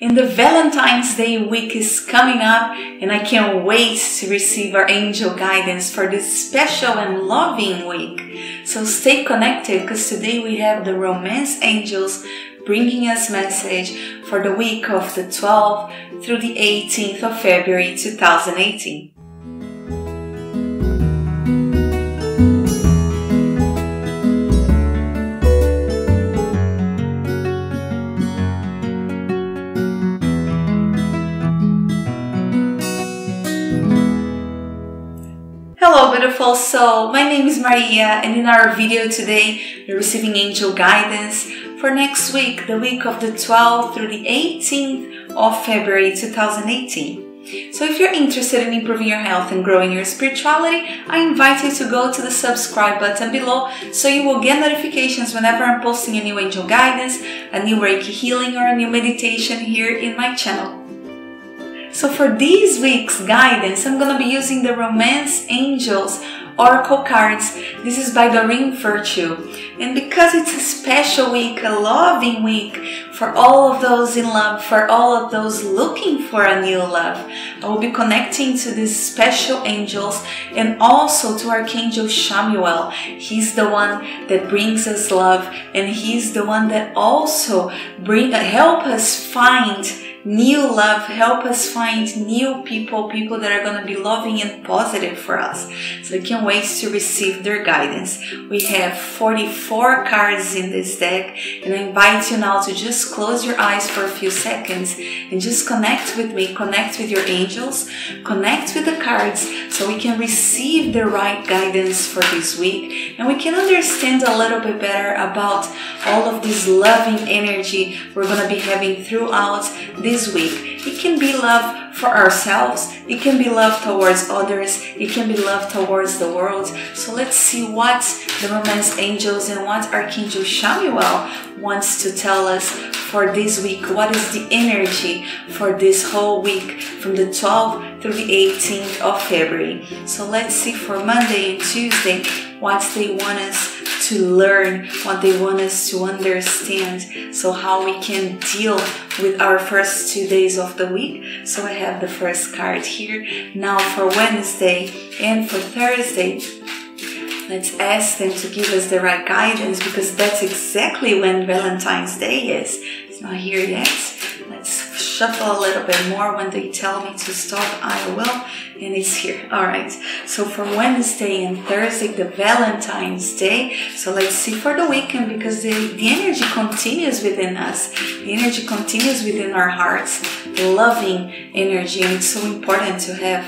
And the Valentine's Day week is coming up, and I can't wait to receive our angel guidance for this special and loving week. So stay connected because today we have the Romance Angels bringing us message for the week of the 12th through the 18th of February 2018. Beautiful soul, my name is Maria and in our video today we're receiving angel guidance for next week, the week of the 12th through the 18th of February 2018. So if you're interested in improving your health and growing your spirituality, I invite you to go to the subscribe button below so you will get notifications whenever I'm posting a new angel guidance, a new Reiki healing or a new meditation here in my channel. So for this week's guidance, I'm gonna be using the Romance Angels Oracle cards. This is by Doreen Virtue. And because it's a special week, a loving week for all of those in love, for all of those looking for a new love, I will be connecting to these special angels and also to Archangel Chamuel. He's the one that brings us love and he's the one that also bring help us find new love, help us find new people, people that are going to be loving and positive for us. So I can't wait to receive their guidance. We have 44 cards in this deck and I invite you now to just close your eyes for a few seconds and just connect with me, connect with your angels, connect with the cards so we can receive the right guidance for this week and we can understand a little bit better about all of this loving energy we're going to be having throughout this week. It can be love for ourselves, it can be love towards others, it can be love towards the world. So let's see what the Romance Angels and what Archangel Chamuel wants to tell us for this week. What is the energy for this whole week from the 12th through the 18th of February? So let's see for Monday and Tuesday what they want us to learn, what they want us to understand, so how we can deal with our first two days of the week. So I have the first card here. Now for Wednesday and for Thursday, let's ask them to give us the right guidance because that's exactly when Valentine's Day is. It's not here yet. Let's shuffle a little bit more. When they tell me to stop, I will. And it's here. All right. So for Wednesday and Thursday, the Valentine's Day. So let's see for the weekend because the, the energy continues within us. The energy continues within our hearts. Loving energy. And it's so important to have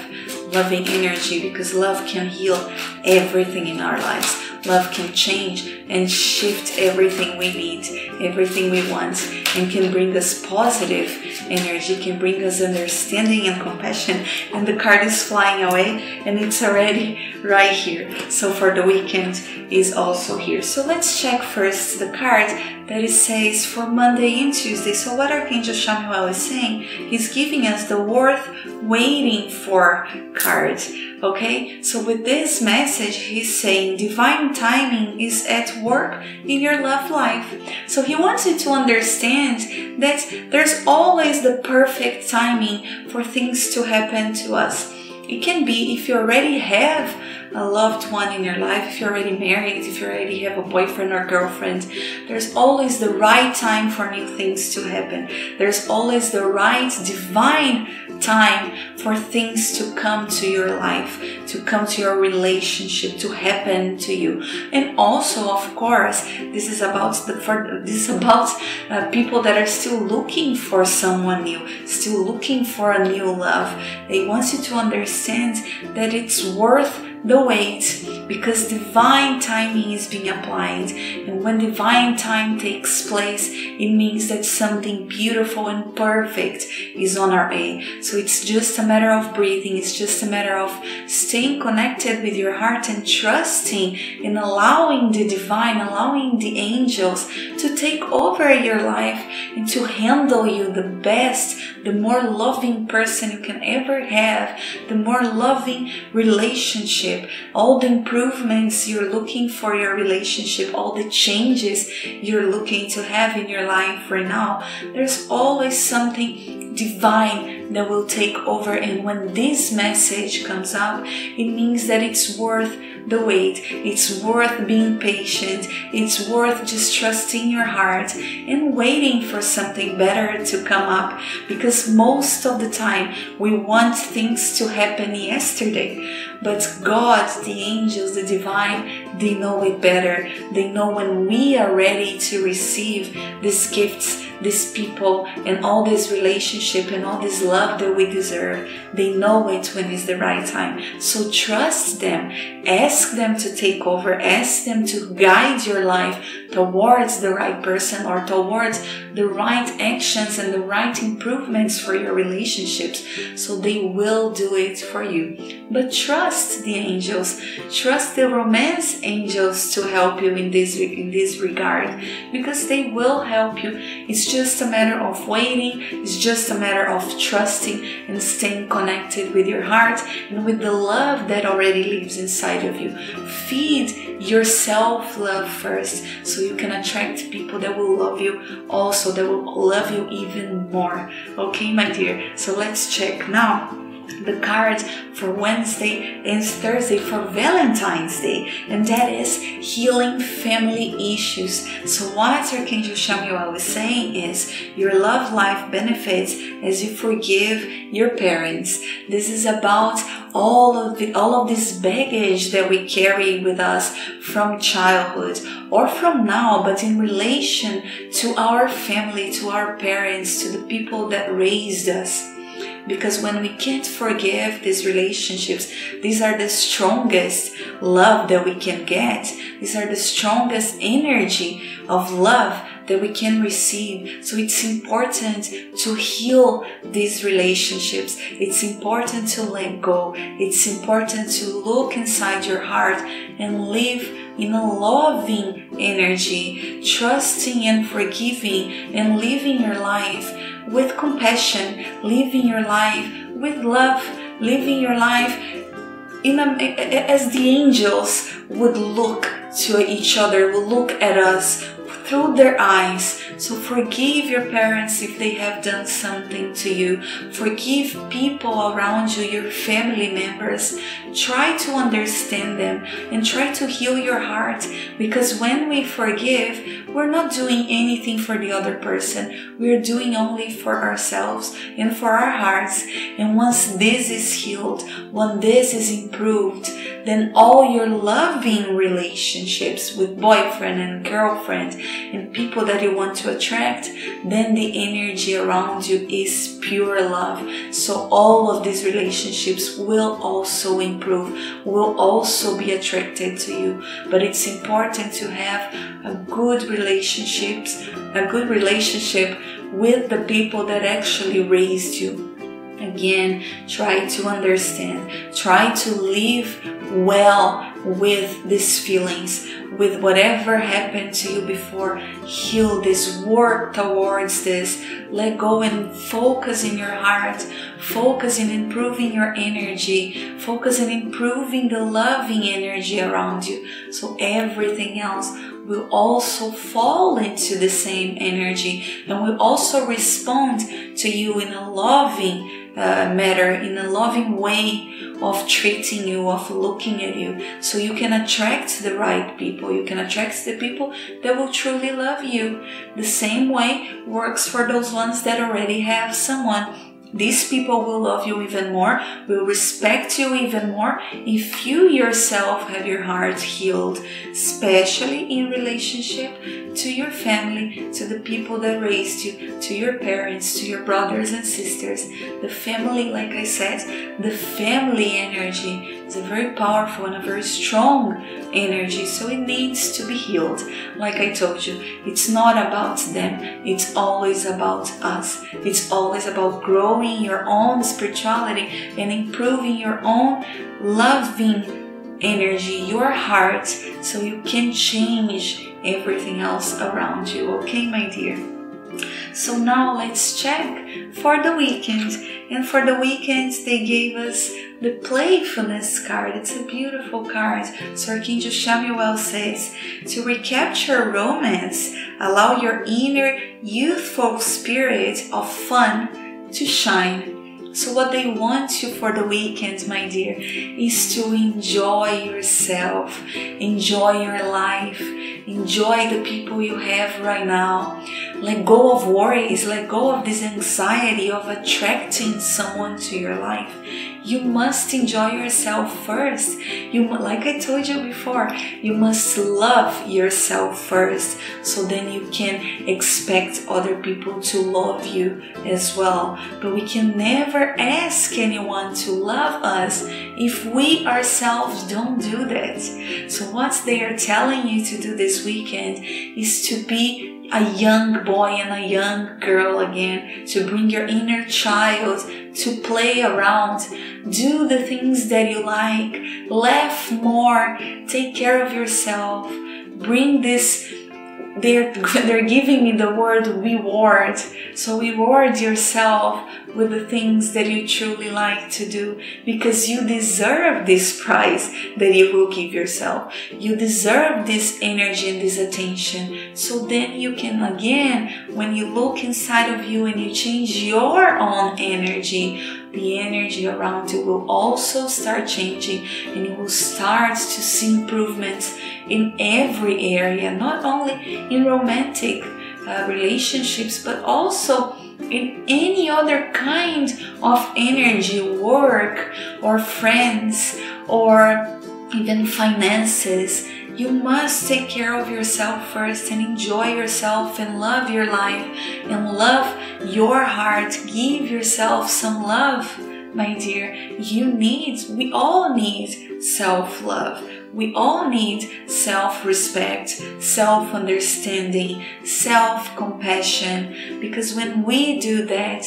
loving energy because love can heal everything in our lives. Love can change and shift everything we need, everything we want, and can bring us positive energy, can bring us understanding and compassion. And the card is flying away and it's already right here. So for the weekend is also here. So let's check first the card that it says for Monday and Tuesday. So what Archangel Chamuel is saying, he's giving us the worth waiting for card. Okay, so with this message, he's saying divine timing is at work in your love life. So he wants you to understand that there's always the perfect timing for things to happen to us. It can be if you already have a loved one in your life, if you're already married, if you already have a boyfriend or girlfriend, there's always the right time for new things to happen. There's always the right divine time for things to come to your life, to come to your relationship, to happen to you. And also, of course, this is about the for, this is about uh, people that are still looking for someone new, still looking for a new love. They want you to understand that it's worth the wait because divine timing is being applied. And when divine time takes place, it means that something beautiful and perfect is on our way. So it's just a matter of breathing, it's just a matter of staying connected with your heart and trusting and allowing the divine, allowing the angels to take over your life and to handle you the best the more loving person you can ever have, the more loving relationship, all the improvements you're looking for in your relationship, all the changes you're looking to have in your life right now, there's always something divine that will take over. And when this message comes up, it means that it's worth the wait. It's worth being patient. It's worth just trusting your heart and waiting for something better to come up because most of the time we want things to happen yesterday. But God, the angels, the divine, they know it better. They know when we are ready to receive these gifts these people and all this relationship and all this love that we deserve. They know it when it's the right time. So trust them. Ask them to take over. Ask them to guide your life towards the right person or towards the right actions and the right improvements for your relationships. So they will do it for you. But trust the angels. Trust the romance angels to help you in this in this regard because they will help you. It's just a matter of waiting. It's just a matter of trusting and staying connected with your heart and with the love that already lives inside of you. Feed your self love first so you can attract people that will love you also, that will love you even more. Okay, my dear? So let's check now the card for Wednesday and Thursday for Valentine's Day, and that is healing family issues. So, what Archangel Chamuel was saying is your love life benefits as you forgive your parents. This is about all of the all of this baggage that we carry with us from childhood or from now, but in relation to our family, to our parents, to the people that raised us because when we can't forgive these relationships, these are the strongest love that we can get. These are the strongest energy of love that we can receive. So it's important to heal these relationships. It's important to let go. It's important to look inside your heart and live in a loving energy, trusting and forgiving and living your life with compassion, living your life with love, living your life in a, as the angels would look to each other, would look at us through their eyes. So forgive your parents if they have done something to you. Forgive people around you, your family members. Try to understand them and try to heal your heart because when we forgive, we're not doing anything for the other person. We're doing only for ourselves and for our hearts. And once this is healed, when this is improved, then all your loving relationships with boyfriend and girlfriend and people that you want to attract, then the energy around you is pure love. So all of these relationships will also improve, will also be attracted to you. But it's important to have a good relationships, a good relationship with the people that actually raised you again try to understand try to live well with these feelings with whatever happened to you before heal this work towards this. Let go and focus in your heart. Focus in improving your energy. Focus in improving the loving energy around you. So everything else will also fall into the same energy and will also respond to you in a loving uh, matter in a loving way of treating you, of looking at you, so you can attract the right people. You can attract the people that will truly love you. The same way works for those ones that already have someone these people will love you even more, will respect you even more if you yourself have your heart healed, especially in relationship to your family, to the people that raised you, to your parents, to your brothers and sisters. The family, like I said, the family energy is a very powerful and a very strong energy, so it needs to be healed. Like I told you, it's not about them, it's always about us. It's always about growing your own spirituality and improving your own loving energy, your heart, so you can change everything else around you. Okay, my dear? So now let's check for the weekend. And for the weekend, they gave us the playfulness card. It's a beautiful card. So Archangel Chamuel says to recapture romance, allow your inner youthful spirit of fun to shine. So, what they want you for the weekend, my dear, is to enjoy yourself, enjoy your life, enjoy the people you have right now. Let go of worries, let go of this anxiety of attracting someone to your life. You must enjoy yourself first. You, like I told you before, you must love yourself first, so then you can expect other people to love you as well. But we can never ask anyone to love us if we ourselves don't do that. So, what they are telling you to do this weekend is to be a young boy and a young girl again, to bring your inner child to play around, do the things that you like, laugh more, take care of yourself, bring this they're they're giving me the word reward. So reward yourself with the things that you truly like to do because you deserve this prize that you will give yourself. You deserve this energy and this attention. So then you can again when you look inside of you and you change your own energy the energy around you will also start changing and you will start to see improvements in every area, not only in romantic uh, relationships, but also in any other kind of energy, work or friends or even finances. You must take care of yourself first and enjoy yourself and love your life and love your heart. Give yourself some love, my dear. You need, we all need self love. We all need self respect, self understanding, self compassion, because when we do that,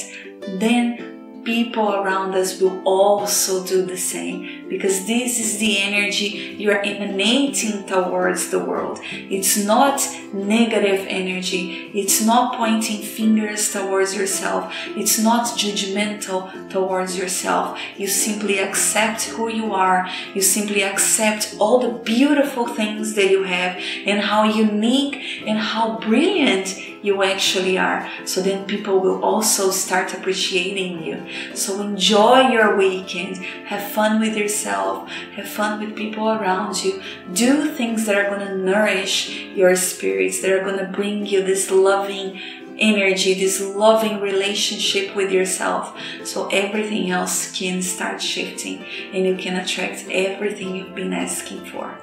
then people around us will also do the same because this is the energy you are emanating towards the world. It's not negative energy, it's not pointing fingers towards yourself, it's not judgmental towards yourself. You simply accept who you are, you simply accept all the beautiful things that you have and how unique and how brilliant you actually are. So then people will also start appreciating you. So enjoy your weekend. Have fun with yourself. Have fun with people around you. Do things that are going to nourish your spirits, that are going to bring you this loving energy, this loving relationship with yourself. So everything else can start shifting and you can attract everything you've been asking for.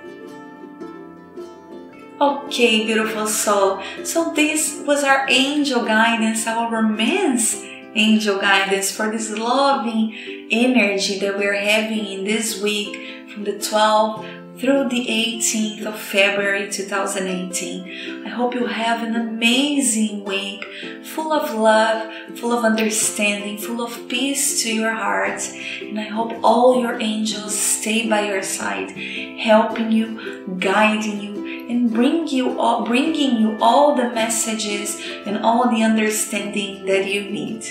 Okay, beautiful soul. So this was our angel guidance, our romance angel guidance for this loving energy that we're having in this week from the 12th through the 18th of February 2018. I hope you have an amazing week full of love, full of understanding, full of peace to your heart. And I hope all your angels stay by your side, helping you, guiding you, and bring you all, bringing you all the messages and all the understanding that you need.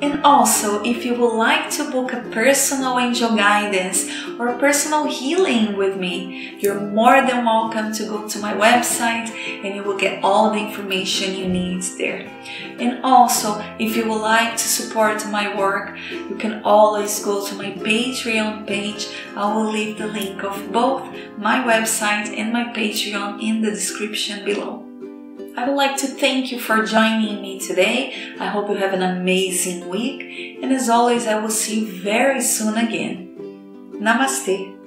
And also, if you would like to book a personal angel guidance or personal healing with me, you're more than welcome to go to my website and you will get all the information you need there. And also, if you would like to support my work, you can always go to my Patreon page. I will leave the link of both my website and my Patreon in the description below. I would like to thank you for joining me today. I hope you have an amazing week, and as always, I will see you very soon again. Namaste.